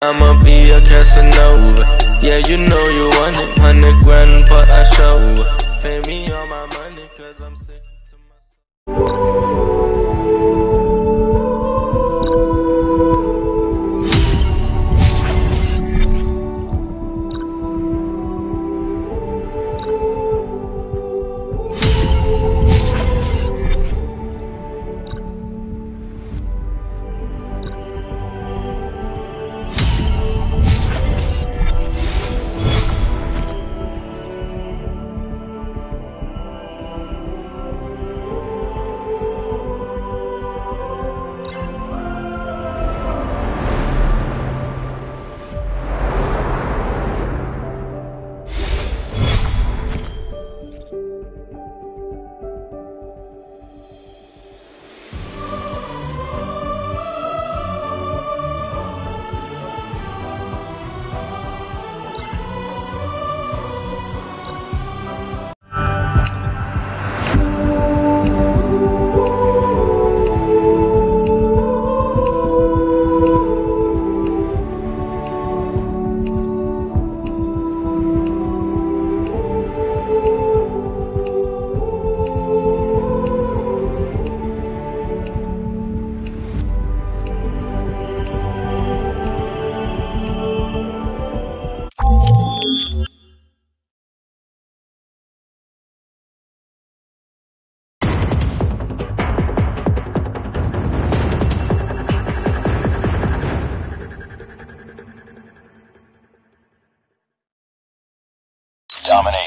I'ma be a Casanova. Yeah, you know you want it. Hundred grand per I show. Pay me all my money, cause I'm sick to myself.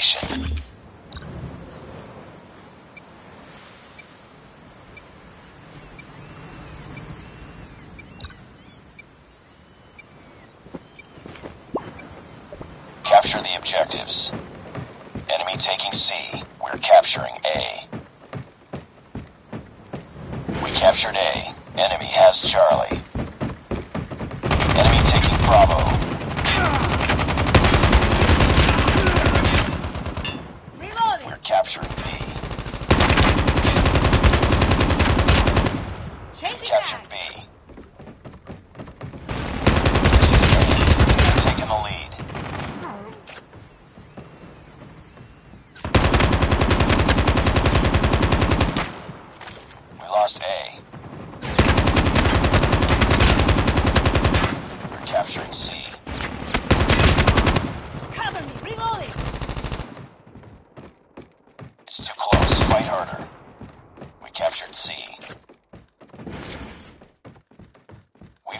Domination. Capture the objectives. Enemy taking C. We're capturing A. We captured A. Enemy has Charlie. Enemy taking Bravo. Reloading! We're capturing B. Changing Captured back! B. Losing A. Taking the lead. We lost A. We're capturing C. Cover me! Reloading! It's too close. Fight harder. We captured C.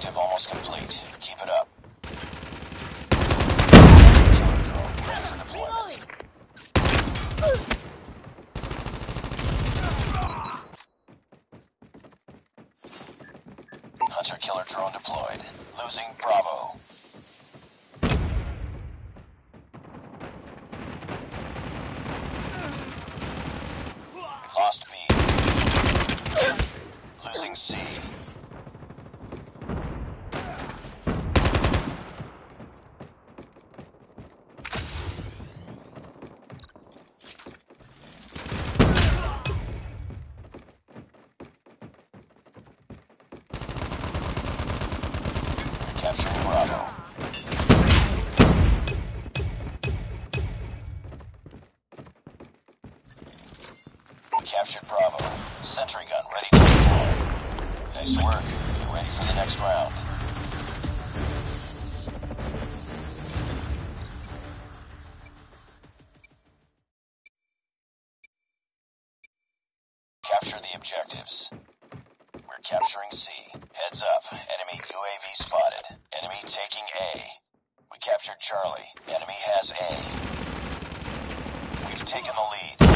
Objective almost complete. Keep it up. Killer drone for deployment. Hunter killer drone deployed. Losing. We lost B. Losing C. Capturing Bravo. We captured Bravo. Sentry gun ready to deploy. Nice work. Get ready for the next round. Capture the objectives. We're capturing C. Heads up. Enemy UAV spotted. Enemy taking A. We captured Charlie. Enemy has A. We've taken the lead.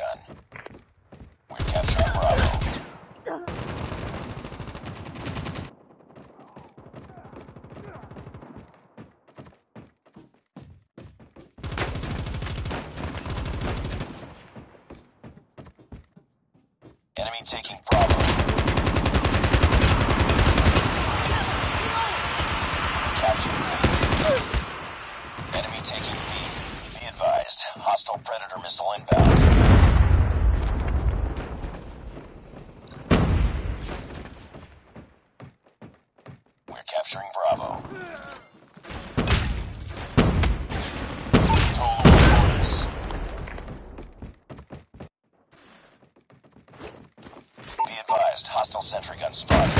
gun. We're capturing. spot.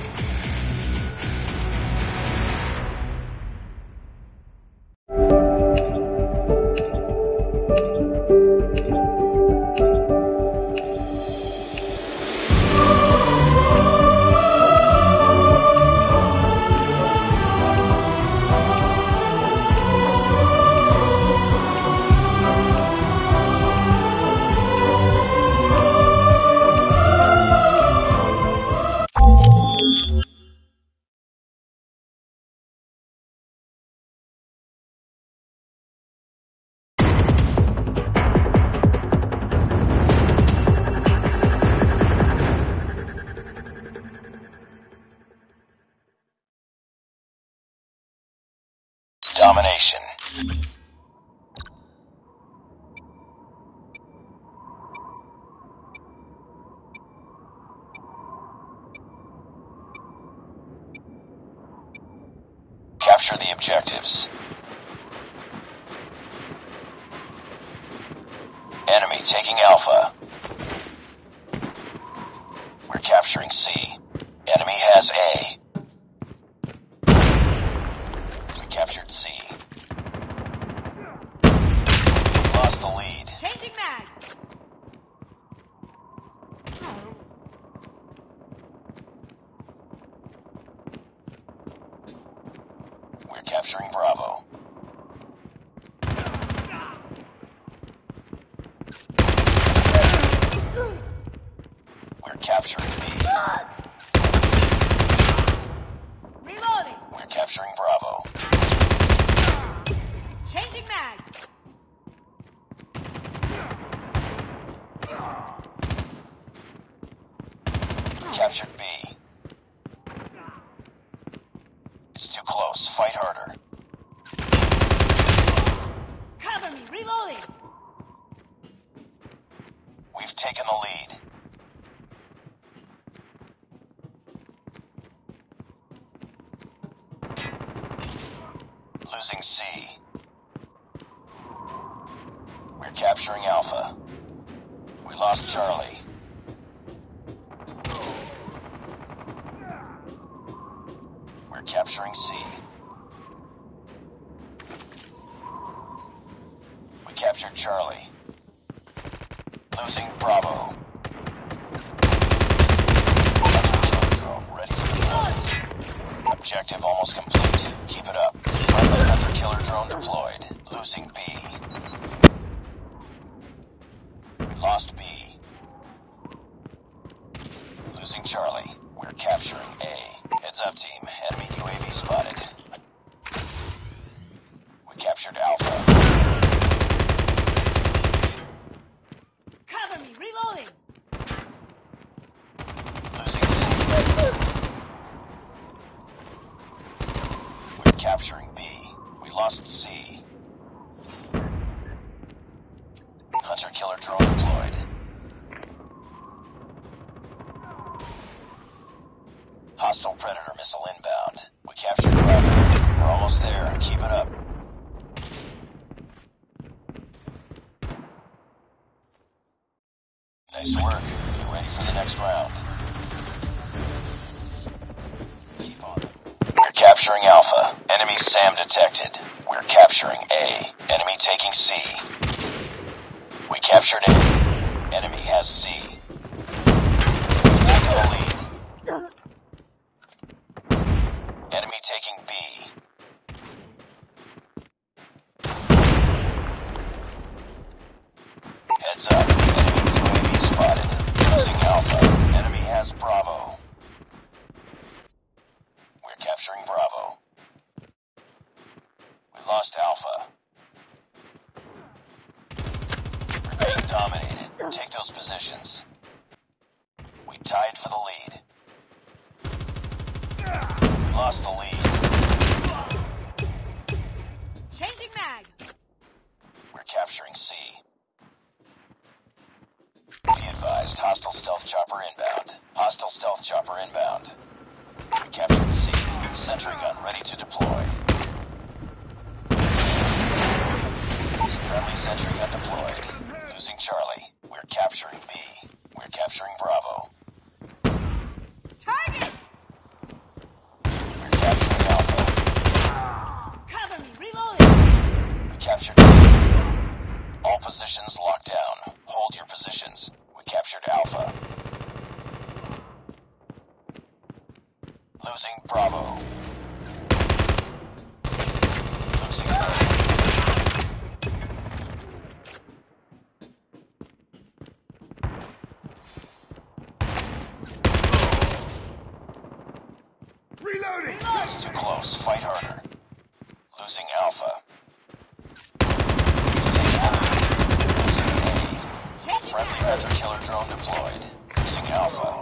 Domination. Capture the objectives. Enemy taking Alpha. We're capturing C. Enemy has A. captured C. Lost the lead. Changing mag! We're capturing Bravo. We're capturing B. It's too close. Fight harder. Cover me. Reloading. We've taken the lead. Losing C. We're capturing Alpha. We lost Charlie. We're capturing C. We captured Charlie. Losing Bravo. Objective almost complete. Keep it up. Friendly hunter killer drone deployed. Losing B. We lost B. Losing Charlie. We're capturing up, team. Enemy UAV spotted. We captured Alpha. Cover me. Reloading. Losing C. We're capturing predator missile inbound. We captured Bravo. We're almost there. Keep it up. Nice work. Get ready for the next round. Keep on. We're capturing Alpha. Enemy SAM detected. We're capturing A. Enemy taking C. We captured A. Enemy has C. We've taken the lead. Enemy taking B. Heads up. Enemy UAV spotted. Losing Alpha. Enemy has Bravo. We're capturing Bravo. We lost Alpha. We're dominated. Take those positions. We tied for the lead. We lost the lead. Changing mag. We're capturing C. Be advised, hostile stealth chopper inbound. Hostile stealth chopper inbound. We captured C. Sentry gun ready to deploy. Friendly sentry gun deployed. Losing Charlie. We're capturing B. We're capturing Bravo. Target. We're capturing Alpha. Cover me. Reloading. We captured B. All positions locked down. Hold your positions. We captured Alpha. Losing Bravo. Losing. Reloading! It's too close. Fight harder. Losing Alpha. Losing A. Changing Friendly hunter killer drone deployed. Using Alpha.